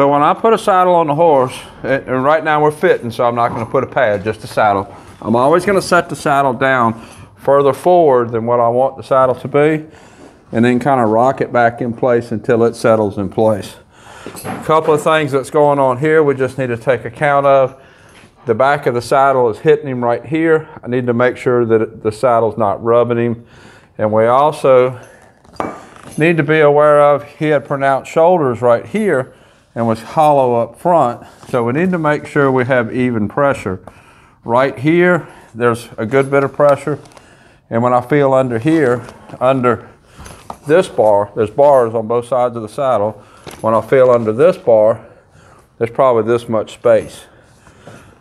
So when I put a saddle on the horse, and right now we're fitting, so I'm not going to put a pad, just a saddle. I'm always going to set the saddle down further forward than what I want the saddle to be, and then kind of rock it back in place until it settles in place. A couple of things that's going on here we just need to take account of. The back of the saddle is hitting him right here. I need to make sure that the saddle's not rubbing him. And we also need to be aware of he had pronounced shoulders right here and was hollow up front. So we need to make sure we have even pressure. Right here, there's a good bit of pressure. And when I feel under here, under this bar, there's bars on both sides of the saddle. When I feel under this bar, there's probably this much space.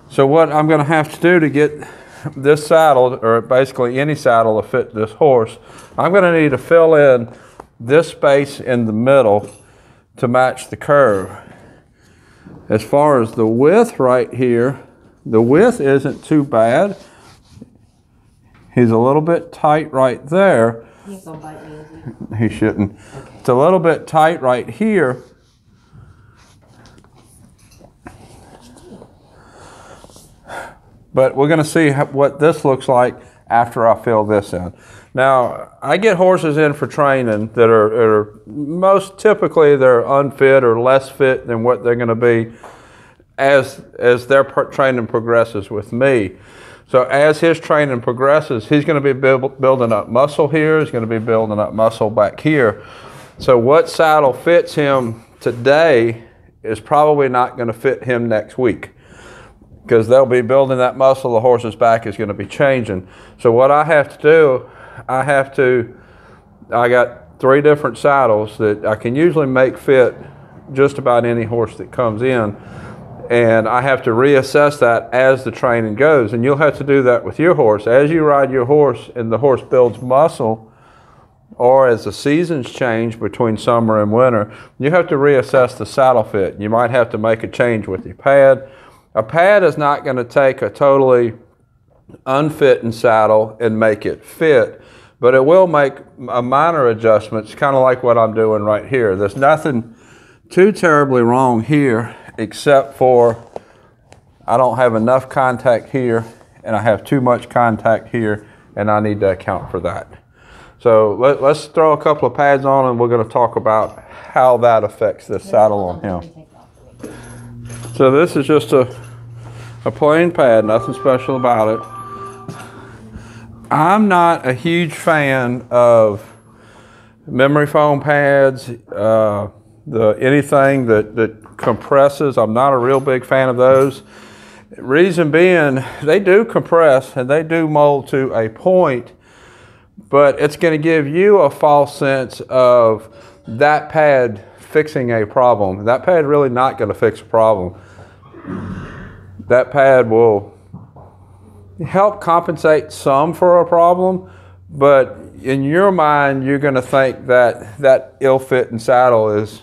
So what I'm gonna have to do to get this saddle, or basically any saddle to fit this horse, I'm gonna need to fill in this space in the middle to match the curve. As far as the width right here, the width isn't too bad. He's a little bit tight right there. He's gonna bite me, he? He shouldn't. It's a little bit tight right here. But we're going to see what this looks like after I fill this in. Now, I get horses in for training that are, are most typically they're unfit or less fit than what they're going to be as as their training progresses with me. So as his training progresses, he's going to be build, building up muscle here. He's going to be building up muscle back here. So what saddle fits him today is probably not going to fit him next week because they'll be building that muscle. The horse's back is going to be changing. So what I have to do, I have to. I got three different saddles that I can usually make fit just about any horse that comes in and I have to reassess that as the training goes. And you'll have to do that with your horse. As you ride your horse and the horse builds muscle, or as the seasons change between summer and winter, you have to reassess the saddle fit. You might have to make a change with your pad. A pad is not going to take a totally unfitting saddle and make it fit, but it will make a minor adjustments, kind of like what I'm doing right here. There's nothing too terribly wrong here except for I don't have enough contact here and I have too much contact here and I need to account for that. So let, us throw a couple of pads on and we're going to talk about how that affects this saddle on him. So this is just a, a plain pad, nothing special about it. I'm not a huge fan of memory foam pads, uh, the anything that, that compresses. I'm not a real big fan of those. Reason being, they do compress and they do mold to a point, but it's going to give you a false sense of that pad fixing a problem. That pad really not going to fix a problem. That pad will help compensate some for a problem, but in your mind, you're going to think that that ill-fitting saddle is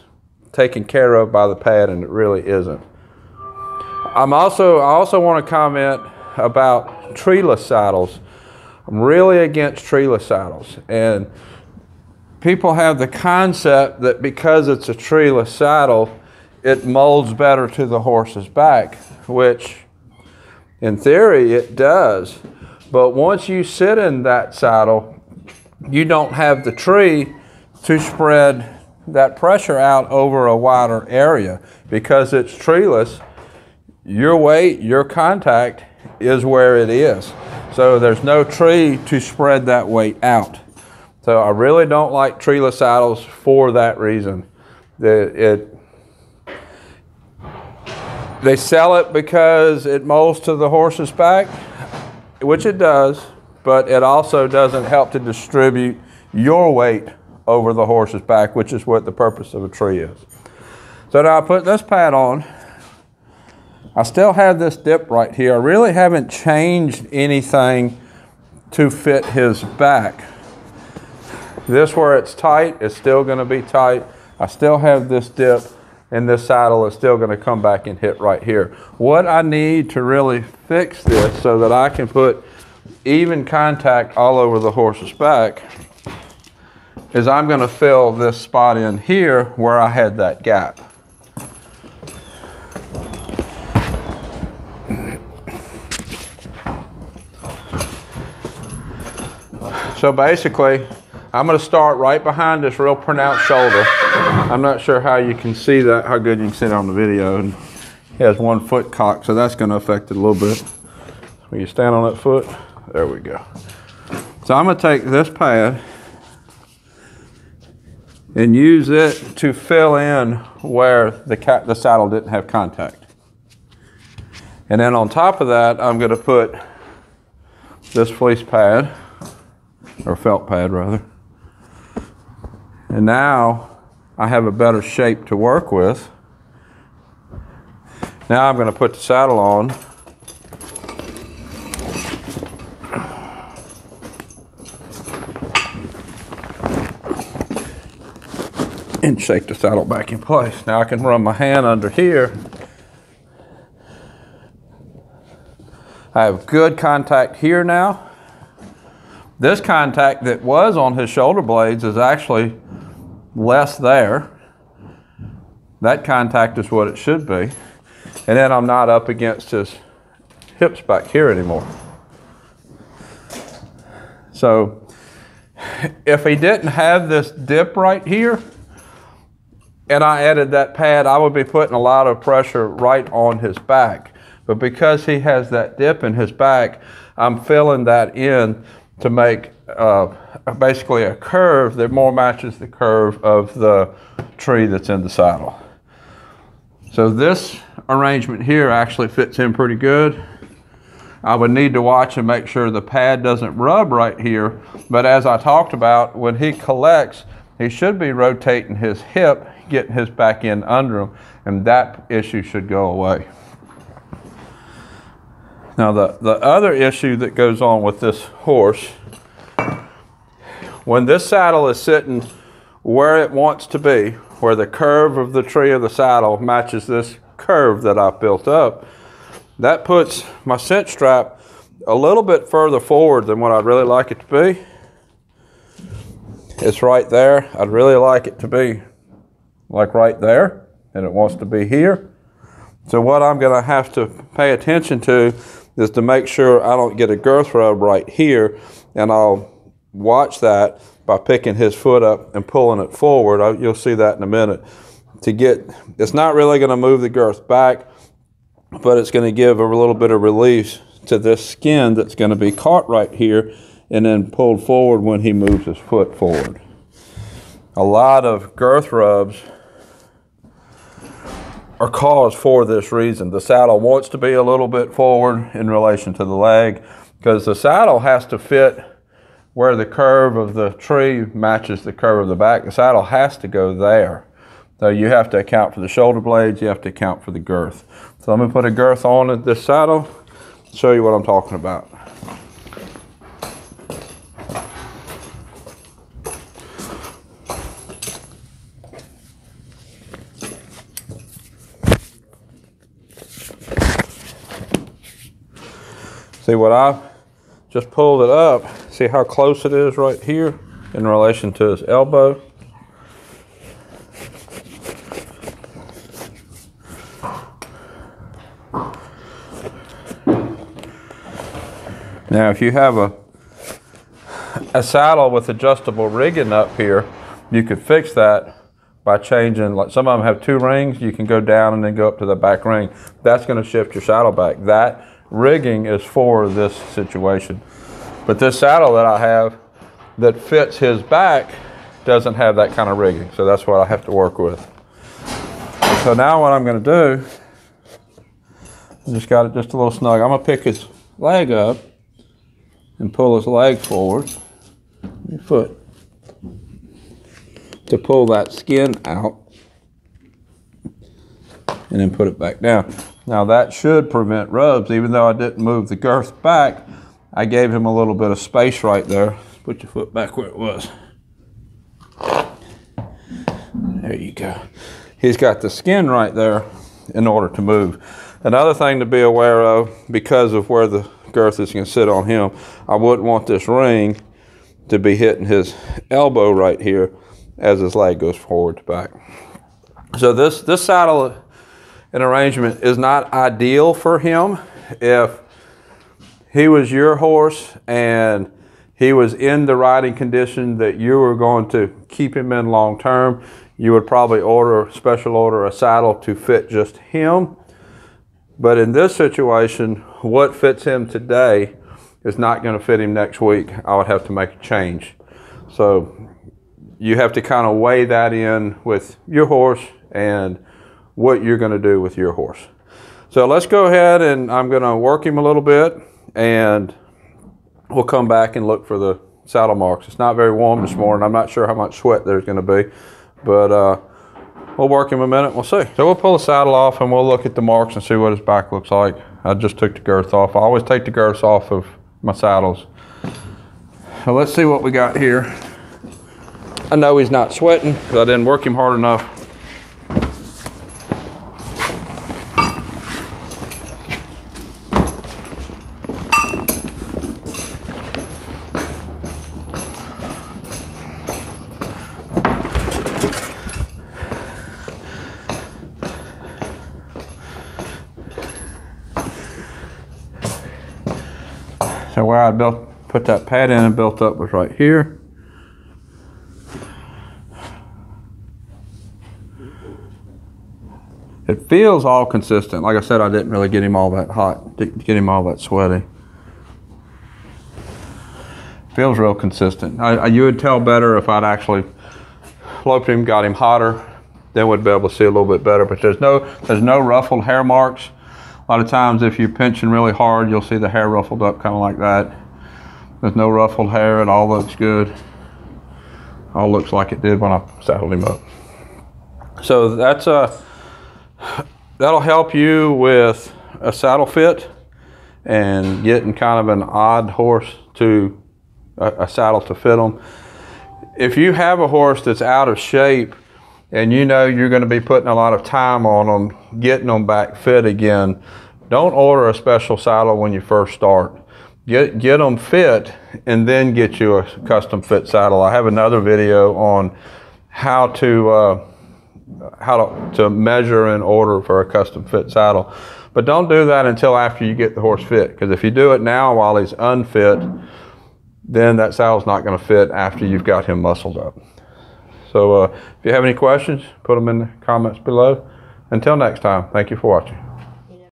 taken care of by the pad, and it really isn't. I'm also I also want to comment about treeless saddles. I'm really against treeless saddles, and people have the concept that because it's a treeless saddle, it molds better to the horse's back, which in theory it does. But once you sit in that saddle, you don't have the tree to spread that pressure out over a wider area because it's treeless. Your weight, your contact is where it is. So there's no tree to spread that weight out. So I really don't like treeless saddles for that reason. The, it, they sell it because it molds to the horse's back, which it does, but it also doesn't help to distribute your weight over the horse's back, which is what the purpose of a tree is. So now I put this pad on. I still have this dip right here. I really haven't changed anything to fit his back. This where it's tight is still going to be tight. I still have this dip and this saddle is still going to come back and hit right here. What I need to really fix this so that I can put even contact all over the horse's back is I'm going to fill this spot in here where I had that gap. So basically, I'm going to start right behind this real pronounced shoulder. I'm not sure how you can see that, how good you can see it on the video. And he has one foot cocked, so that's going to affect it a little bit. When you stand on that foot, there we go. So I'm going to take this pad and use it to fill in where the, the saddle didn't have contact. And then on top of that, I'm going to put this fleece pad, or felt pad rather. And now I have a better shape to work with. Now I'm going to put the saddle on. And shake the saddle back in place. Now I can run my hand under here I have good contact here now. This contact that was on his shoulder blades is actually less there. That contact is what it should be. And then I'm not up against his hips back here anymore. So if he didn't have this dip right here, and I added that pad, I would be putting a lot of pressure right on his back. But because he has that dip in his back, I'm filling that in to make uh, basically a curve that more matches the curve of the tree that's in the saddle. So this arrangement here actually fits in pretty good. I would need to watch and make sure the pad doesn't rub right here. But as I talked about, when he collects, he should be rotating his hip, getting his back end under him, and that issue should go away. Now the, the other issue that goes on with this horse, when this saddle is sitting where it wants to be, where the curve of the tree of the saddle matches this curve that I've built up, that puts my cinch strap a little bit further forward than what I'd really like it to be. It's right there. I'd really like it to be like right there, and it wants to be here. So what I'm going to have to pay attention to is to make sure I don't get a girth rub right here, and I'll watch that by picking his foot up and pulling it forward. I, you'll see that in a minute. To get, it's not really going to move the girth back, but it's going to give a little bit of release to this skin that's going to be caught right here and then pulled forward when he moves his foot forward. A lot of girth rubs are caused for this reason. The saddle wants to be a little bit forward in relation to the leg because the saddle has to fit where the curve of the tree matches the curve of the back. The saddle has to go there. So you have to account for the shoulder blades, you have to account for the girth. So I'm gonna put a girth on this saddle, show you what I'm talking about. See what I've just pulled it up. See how close it is right here in relation to his elbow. Now if you have a, a saddle with adjustable rigging up here, you could fix that by changing, like some of them have two rings, you can go down and then go up to the back ring. That's gonna shift your saddle back. That rigging is for this situation. But this saddle that I have that fits his back doesn't have that kind of rigging. So that's what I have to work with. So now what I'm going to do, I just got it just a little snug. I'm going to pick his leg up and pull his leg forward, your foot, to pull that skin out and then put it back down. Now that should prevent rubs, even though I didn't move the girth back, I gave him a little bit of space right there. Put your foot back where it was. There you go. He's got the skin right there in order to move. Another thing to be aware of, because of where the girth is going to sit on him, I wouldn't want this ring to be hitting his elbow right here as his leg goes forward to back. So this, this saddle an arrangement is not ideal for him. If he was your horse and he was in the riding condition that you were going to keep him in long term, you would probably order, special order a saddle to fit just him. But in this situation, what fits him today is not going to fit him next week. I would have to make a change. So you have to kind of weigh that in with your horse and what you're going to do with your horse. So let's go ahead and I'm going to work him a little bit and we'll come back and look for the saddle marks. It's not very warm this morning. I'm not sure how much sweat there's going to be, but uh, we'll work him a minute. We'll see. So we'll pull the saddle off and we'll look at the marks and see what his back looks like. I just took the girth off. I always take the girths off of my saddles. So let's see what we got here. I know he's not sweating because I didn't work him hard enough. So where I built, put that pad in and built up was right here. It feels all consistent. Like I said, I didn't really get him all that hot, didn't get him all that sweaty. Feels real consistent. I, I, you would tell better if I'd actually loped him, got him hotter, then we'd be able to see a little bit better. But there's no, there's no ruffled hair marks. A lot of times if you're pinching really hard, you'll see the hair ruffled up kind of like that. There's no ruffled hair. It all looks good. All looks like it did when I saddled him up. So that's a, that'll help you with a saddle fit and getting kind of an odd horse to a, a saddle to fit them. If you have a horse that's out of shape and you know you're going to be putting a lot of time on them, getting them back fit again, don't order a special saddle when you first start. Get, get them fit and then get you a custom fit saddle. I have another video on how to uh, how to, to measure and order for a custom fit saddle. But don't do that until after you get the horse fit because if you do it now while he's unfit, then that saddle's not going to fit after you've got him muscled up. So uh, if you have any questions, put them in the comments below. Until next time, thank you for watching.